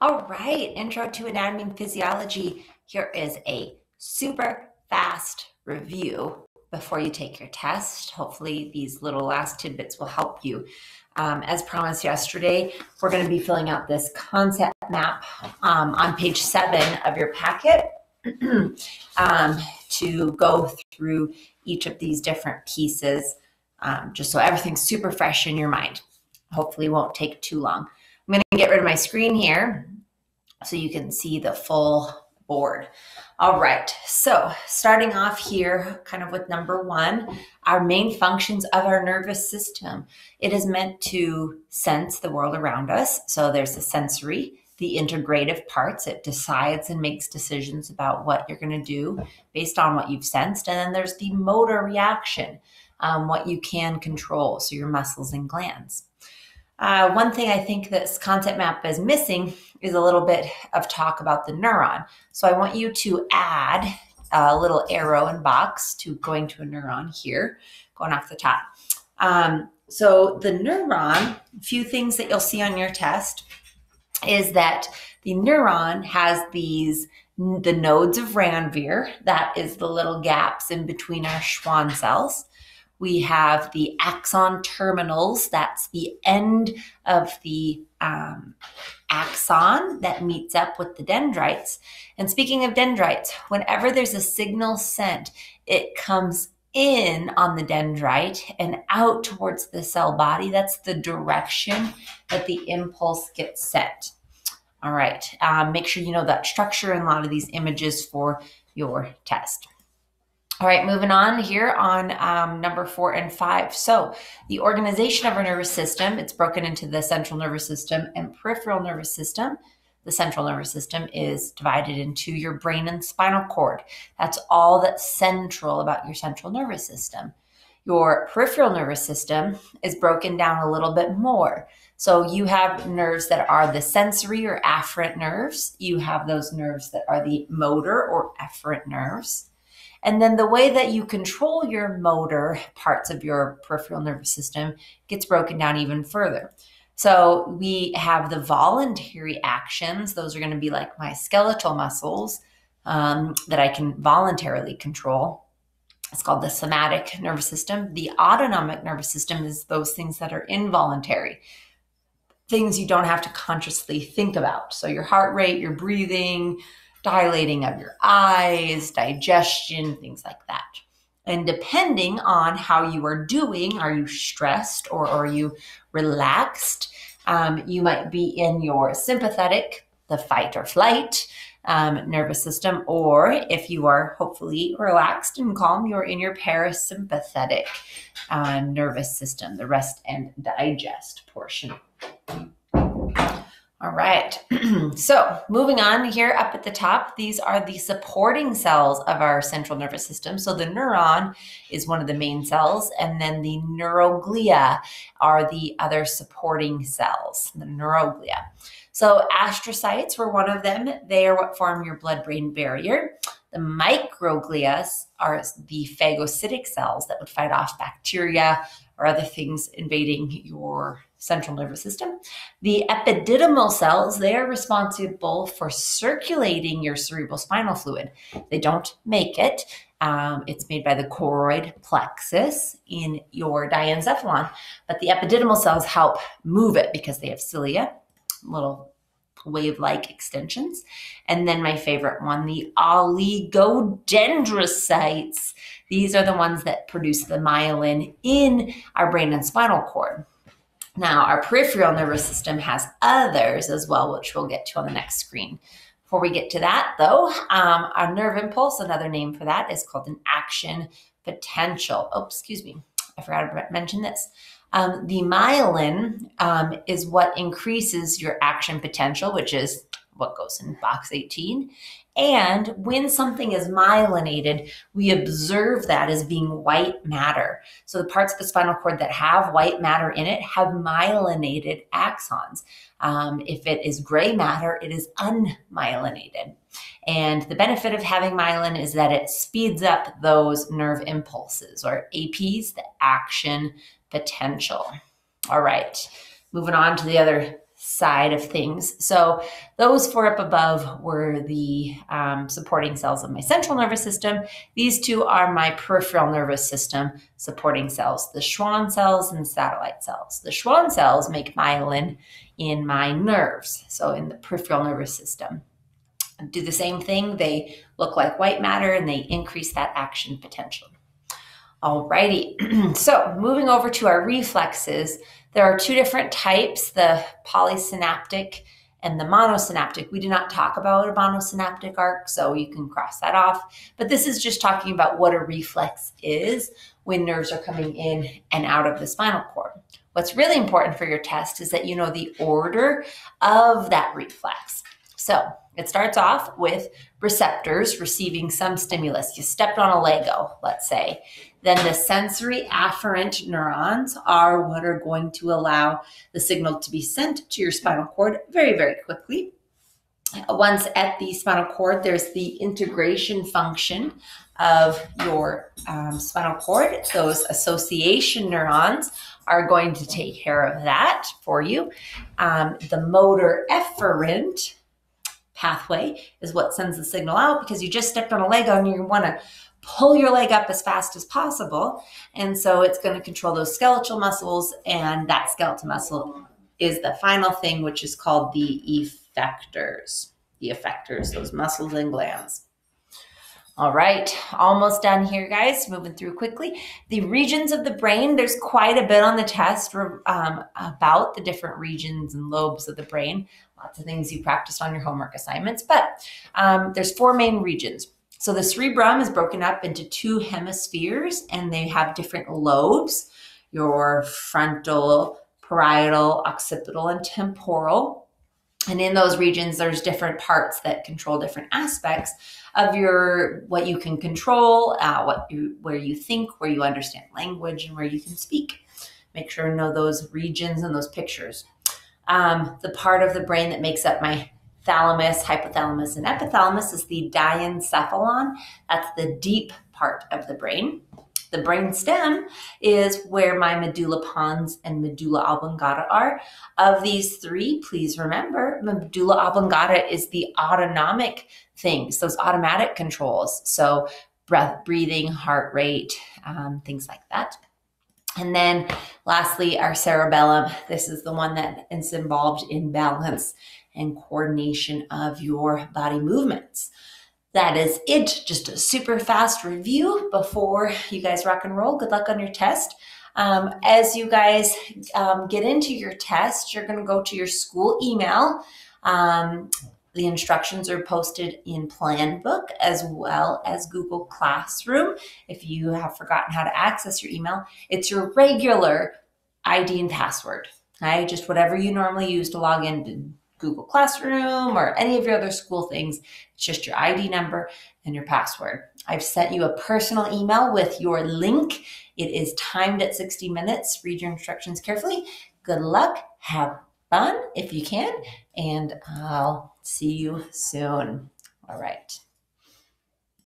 All right, intro to anatomy and physiology. Here is a super fast review before you take your test. Hopefully, these little last tidbits will help you. Um, as promised yesterday, we're going to be filling out this concept map um, on page seven of your packet um, to go through each of these different pieces, um, just so everything's super fresh in your mind. Hopefully, won't take too long. I'm going to get rid of my screen here so you can see the full board. All right, so starting off here, kind of with number one, our main functions of our nervous system. It is meant to sense the world around us. So there's the sensory, the integrative parts. It decides and makes decisions about what you're going to do based on what you've sensed. And then there's the motor reaction, um, what you can control, so your muscles and glands. Uh, one thing I think this concept map is missing is a little bit of talk about the neuron. So I want you to add a little arrow and box to going to a neuron here, going off the top. Um, so the neuron, a few things that you'll see on your test is that the neuron has these the nodes of Ranvier, that is the little gaps in between our Schwann cells. We have the axon terminals, that's the end of the um, axon that meets up with the dendrites. And speaking of dendrites, whenever there's a signal sent, it comes in on the dendrite and out towards the cell body. That's the direction that the impulse gets sent. All right, um, make sure you know that structure in a lot of these images for your test. All right, moving on here on um, number four and five. So, the organization of our nervous system, it's broken into the central nervous system and peripheral nervous system. The central nervous system is divided into your brain and spinal cord. That's all that's central about your central nervous system. Your peripheral nervous system is broken down a little bit more. So, you have nerves that are the sensory or afferent nerves, you have those nerves that are the motor or efferent nerves and then the way that you control your motor parts of your peripheral nervous system gets broken down even further. So we have the voluntary actions. Those are going to be like my skeletal muscles um, that I can voluntarily control. It's called the somatic nervous system. The autonomic nervous system is those things that are involuntary, things you don't have to consciously think about. So your heart rate, your breathing, dilating of your eyes, digestion, things like that. And depending on how you are doing, are you stressed or are you relaxed? Um, you might be in your sympathetic, the fight or flight um, nervous system, or if you are hopefully relaxed and calm, you're in your parasympathetic uh, nervous system, the rest and digest portion. All right. so moving on here up at the top, these are the supporting cells of our central nervous system. So the neuron is one of the main cells, and then the neuroglia are the other supporting cells, the neuroglia. So astrocytes were one of them. They are what form your blood-brain barrier. The microglia are the phagocytic cells that would fight off bacteria or other things invading your central nervous system. The ependymal cells, they are responsible for circulating your cerebral spinal fluid. They don't make it. Um, it's made by the choroid plexus in your diencephalon, but the ependymal cells help move it because they have cilia, little wave-like extensions. And then my favorite one, the oligodendrocytes. These are the ones that produce the myelin in our brain and spinal cord. Now, our peripheral nervous system has others as well, which we'll get to on the next screen. Before we get to that, though, um, our nerve impulse, another name for that, is called an action potential. Oh, excuse me, I forgot to mention this. Um, the myelin um, is what increases your action potential, which is what goes in box 18. And when something is myelinated, we observe that as being white matter. So the parts of the spinal cord that have white matter in it have myelinated axons. Um, if it is gray matter, it is unmyelinated. And the benefit of having myelin is that it speeds up those nerve impulses or APs, the action potential. All right, moving on to the other side of things. So those four up above were the um, supporting cells of my central nervous system. These two are my peripheral nervous system supporting cells, the Schwann cells and satellite cells. The Schwann cells make myelin in my nerves, so in the peripheral nervous system. Do the same thing. They look like white matter and they increase that action potential. Alrighty, so moving over to our reflexes, there are two different types, the polysynaptic and the monosynaptic. We do not talk about a monosynaptic arc, so you can cross that off. But this is just talking about what a reflex is when nerves are coming in and out of the spinal cord. What's really important for your test is that you know the order of that reflex. So it starts off with receptors receiving some stimulus. You stepped on a Lego, let's say. Then the sensory afferent neurons are what are going to allow the signal to be sent to your spinal cord very, very quickly. Once at the spinal cord, there's the integration function of your um, spinal cord. Those association neurons are going to take care of that for you. Um, the motor efferent pathway is what sends the signal out because you just stepped on a Lego and you want to pull your leg up as fast as possible. And so it's going to control those skeletal muscles, and that skeletal muscle is the final thing, which is called the effectors. The effectors, those muscles and glands. All right, almost done here, guys. Moving through quickly. The regions of the brain, there's quite a bit on the test um, about the different regions and lobes of the brain. Lots of things you practiced on your homework assignments, but um, there's four main regions. So the cerebrum is broken up into two hemispheres and they have different lobes your frontal, parietal, occipital, and temporal. And in those regions, there's different parts that control different aspects of your what you can control, uh, what you where you think, where you understand language, and where you can speak. Make sure to know those regions and those pictures. Um, the part of the brain that makes up my thalamus, hypothalamus, and epithalamus is the diencephalon. That's the deep part of the brain. The brain stem is where my medulla pons and medulla oblongata are. Of these three, please remember, medulla oblongata is the autonomic things, those automatic controls. So breath, breathing, heart rate, um, things like that. And then lastly, our cerebellum. This is the one that is involved in balance and coordination of your body movements. That is it. Just a super fast review before you guys rock and roll. Good luck on your test. Um, as you guys um, get into your test, you're going to go to your school email. Um, the instructions are posted in Planbook as well as Google Classroom. If you have forgotten how to access your email, it's your regular ID and password. Okay, just whatever you normally use to log in Google Classroom or any of your other school things. It's just your ID number and your password. I've sent you a personal email with your link. It is timed at 60 minutes. Read your instructions carefully. Good luck. Have fun if you can. And I'll see you soon. All right.